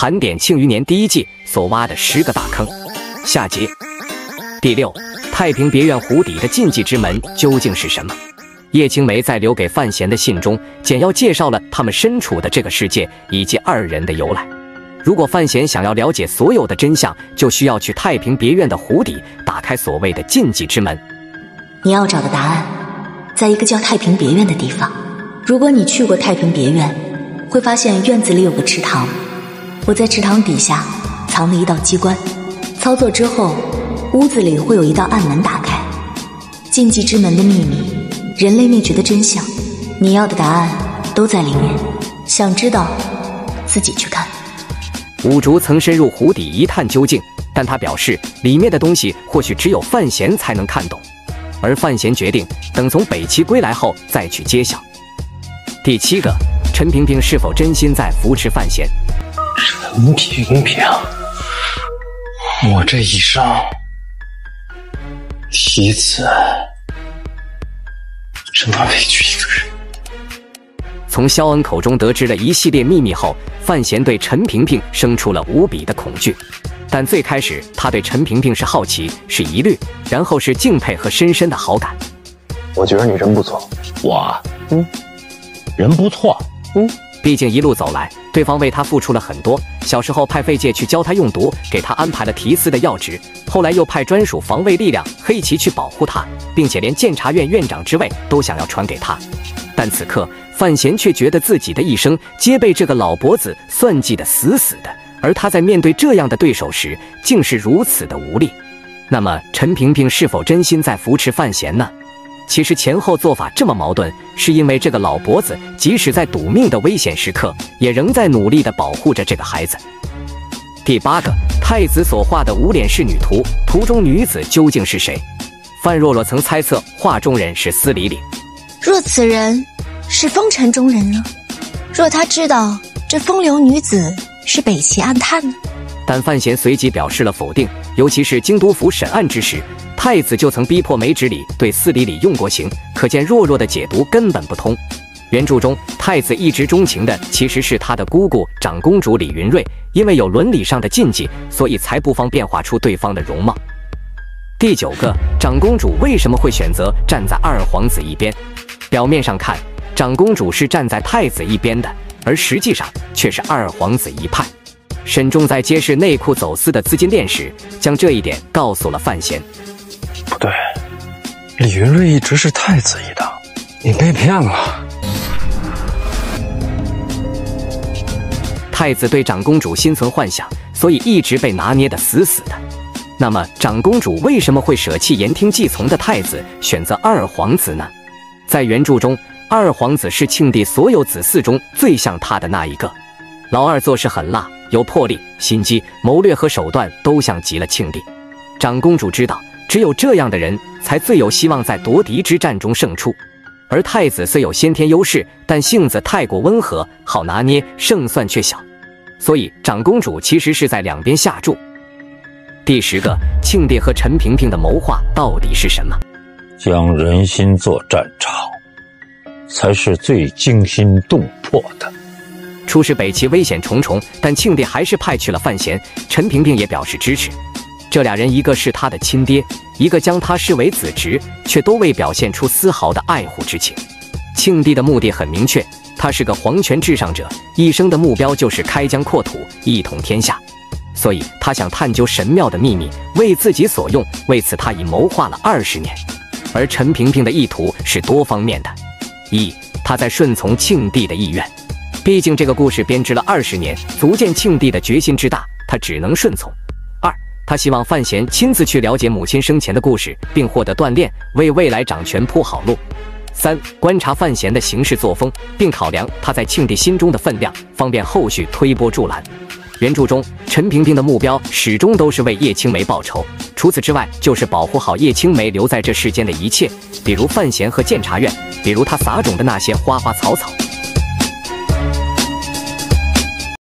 盘点《庆余年》第一季所挖的十个大坑。下集第六，太平别院湖底的禁忌之门究竟是什么？叶青梅在留给范闲的信中，简要介绍了他们身处的这个世界以及二人的由来。如果范闲想要了解所有的真相，就需要去太平别院的湖底，打开所谓的禁忌之门。你要找的答案，在一个叫太平别院的地方。如果你去过太平别院，会发现院子里有个池塘。我在池塘底下藏了一道机关，操作之后，屋子里会有一道暗门打开。禁忌之门的秘密，人类灭绝的真相，你要的答案都在里面。想知道，自己去看。五竹曾深入湖底一探究竟，但他表示里面的东西或许只有范闲才能看懂，而范闲决定等从北齐归来后再去揭晓。第七个，陈萍萍是否真心在扶持范闲？陈萍萍，我这一生第一次这么委屈一个人。从肖恩口中得知了一系列秘密后，范闲对陈萍萍生出了无比的恐惧。但最开始，他对陈萍萍是好奇，是疑虑，然后是敬佩和深深的好感。我觉得你人不错，我，嗯，人不错，嗯。毕竟一路走来，对方为他付出了很多。小时候派费介去教他用毒，给他安排了提司的要职；后来又派专属防卫力量黑旗去保护他，并且连监察院院长之位都想要传给他。但此刻范闲却觉得自己的一生皆被这个老脖子算计的死死的，而他在面对这样的对手时，竟是如此的无力。那么陈萍萍是否真心在扶持范闲呢？其实前后做法这么矛盾，是因为这个老脖子即使在赌命的危险时刻，也仍在努力的保护着这个孩子。第八个，太子所画的无脸氏女图，图中女子究竟是谁？范若若曾猜测画中人是司礼礼。若此人是风尘中人呢？若他知道这风流女子是北齐暗探呢？但范闲随即表示了否定，尤其是京都府审案之时。太子就曾逼迫梅直礼对司礼礼用过刑，可见弱弱的解读根本不通。原著中，太子一直钟情的其实是他的姑姑长公主李云瑞，因为有伦理上的禁忌，所以才不方便画出对方的容貌。第九个，长公主为什么会选择站在二皇子一边？表面上看，长公主是站在太子一边的，而实际上却是二皇子一派。沈重在揭示内裤走私的资金链时，将这一点告诉了范闲。不对，李云瑞一直是太子一党，你被骗了。太子对长公主心存幻想，所以一直被拿捏的死死的。那么，长公主为什么会舍弃言听计从的太子，选择二皇子呢？在原著中，二皇子是庆帝所有子嗣中最像他的那一个。老二做事狠辣，有魄力、心机、谋略和手段都像极了庆帝。长公主知道。只有这样的人才最有希望在夺嫡之战中胜出，而太子虽有先天优势，但性子太过温和，好拿捏，胜算却小，所以长公主其实是在两边下注。第十个，庆帝和陈萍萍的谋划到底是什么？将人心做战场，才是最惊心动魄的。出使北齐危险重重，但庆帝还是派去了范闲，陈萍萍也表示支持。这俩人，一个是他的亲爹，一个将他视为子侄，却都未表现出丝毫的爱护之情。庆帝的目的很明确，他是个皇权至上者，一生的目标就是开疆扩土，一统天下。所以他想探究神庙的秘密，为自己所用。为此，他已谋划了二十年。而陈萍萍的意图是多方面的：一，他在顺从庆帝的意愿，毕竟这个故事编织了二十年，足见庆帝的决心之大，他只能顺从。二他希望范闲亲自去了解母亲生前的故事，并获得锻炼，为未来掌权铺好路。三、观察范闲的行事作风，并考量他在庆帝心中的分量，方便后续推波助澜。原著中，陈萍萍的目标始终都是为叶青梅报仇，除此之外，就是保护好叶青梅留在这世间的一切，比如范闲和监察院，比如他撒种的那些花花草草。